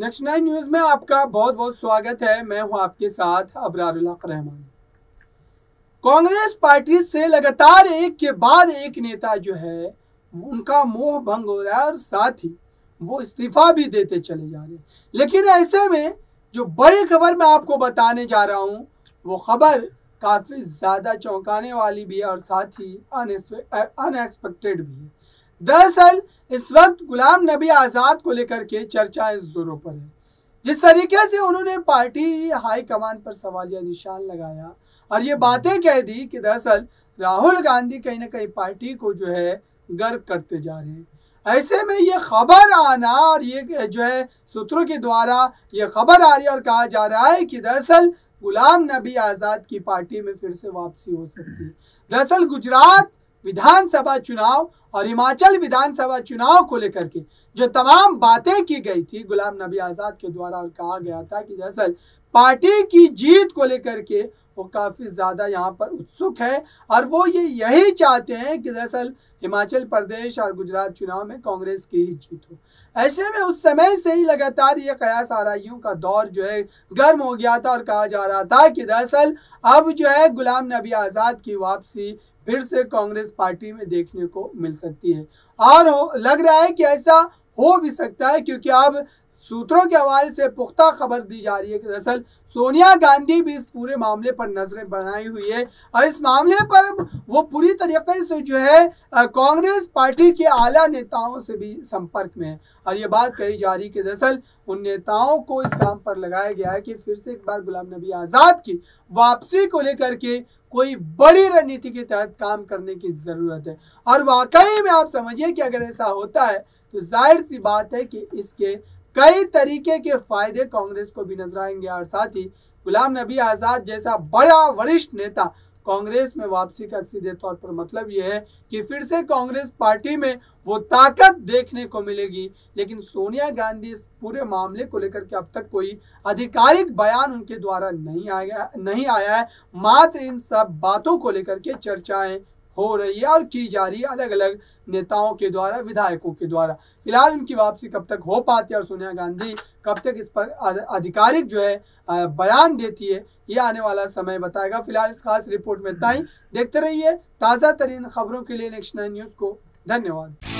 Next nine news में आपका बहुत बहुत स्वागत है। मैं हूँ आपके साथ अबरारुल रहमान। कांग्रेस पार्टी से लगातार एक के बाद एक नेता जो है, उनका मोह भंग हो रहा है और साथ ही वो इस्तीफा भी देते चले जा रहे हैं। लेकिन ऐसे में जो बड़ी खबर मैं आपको बताने जा रहा हूँ, वो खबर काफ़ी ज़्यादा चौंकाने वाली भी है और साथ ही अनएक्सपेक्टेड भी है। दरअसल, इस वक्त गुलाम नबी आज़ाद को लेकर के चर्चा इस जोरों पर है। जिस तरीके से उन्होंने पार्टी हाईकमान पर सवालिया निशान लगाया और ये बातें कह दी कि दरअसल, राहुल गांधी कहीं ना कहीं पार्टी को जो है, गर्व करते जा रहे हैं। ऐसे में ये खबर आना और ये जो है, सूत्रों के द्वारा ये खबर आ रही है और कहा जा रहा है कि दरअसल, गुलाम नबी आज़ाद की पार्टी में फिर से वापसी हो सकती है। दरअसल, गुजरात विधानसभा चुनाव और हिमाचल विधानसभा चुनाव को लेकर के जो तमाम बातें की गई थी, गुलाम नबी आज़ाद के द्वारा और कहा गया था कि दरअसल पार्टी की जीत को लेकर के वो काफ़ी ज़्यादा यहाँ पर उत्सुक है और वो ये यही चाहते हैं कि दरअसल हिमाचल प्रदेश और गुजरात चुनाव में कांग्रेस की ही जीत हो। ऐसे में उस समय से ही लगातार ये कयास आराइयों का दौर जो है गर्म हो गया था और कहा जा रहा था कि दरअसल अब जो है गुलाम नबी आज़ाद की वापसी फिर से कांग्रेस पार्टी में देखने को मिल सकती है। और लग रहा है कि ऐसा हो भी सकता है, क्योंकि अब सूत्रों के हवाले से पुख्ता खबर दी जा रही है कि दरअसल सोनिया गांधी भी इस पूरे मामले पर नज़रें बनाई हुई है और इस मामले पर वो पूरी तरीके से जो है कांग्रेस पार्टी के आला नेताओं से भी संपर्क में है। और ये बात कही जा रही कि दरअसल उन नेताओं को इस काम पर लगाया गया है कि फिर से एक बार गुलाम नबी आज़ाद की वापसी को लेकर के कोई बड़ी रणनीति के तहत काम करने की ज़रूरत है। और वाकई में आप समझिए कि अगर ऐसा होता है तो ज़ाहिर सी बात है कि इसके कई तरीके के फ़ायदे कांग्रेस को भी नज़र आएँगे और साथ ही गुलाम नबी आज़ाद जैसा बड़ा वरिष्ठ नेता कांग्रेस में वापसी का सीधे तौर पर मतलब यह है कि फिर से कांग्रेस पार्टी में वो ताकत देखने को मिलेगी। लेकिन सोनिया गांधी इस पूरे मामले को लेकर के अब तक कोई आधिकारिक बयान उनके द्वारा नहीं आया नहीं आया है। मात्र इन सब बातों को लेकर के चर्चाएँ हो रही है और की जा रही है अलग अलग नेताओं के द्वारा, विधायकों के द्वारा। फ़िलहाल उनकी वापसी कब तक हो पाती है और सोनिया गांधी कब तक इस पर आधिकारिक जो है बयान देती है, ये आने वाला समय बताएगा। फ़िलहाल इस खास रिपोर्ट में इतना ही। देखते रहिए ताज़ा तरीन खबरों के लिए नेक्स्ट नाइन न्यूज़ को। धन्यवाद।